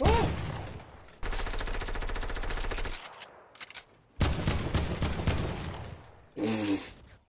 Woo!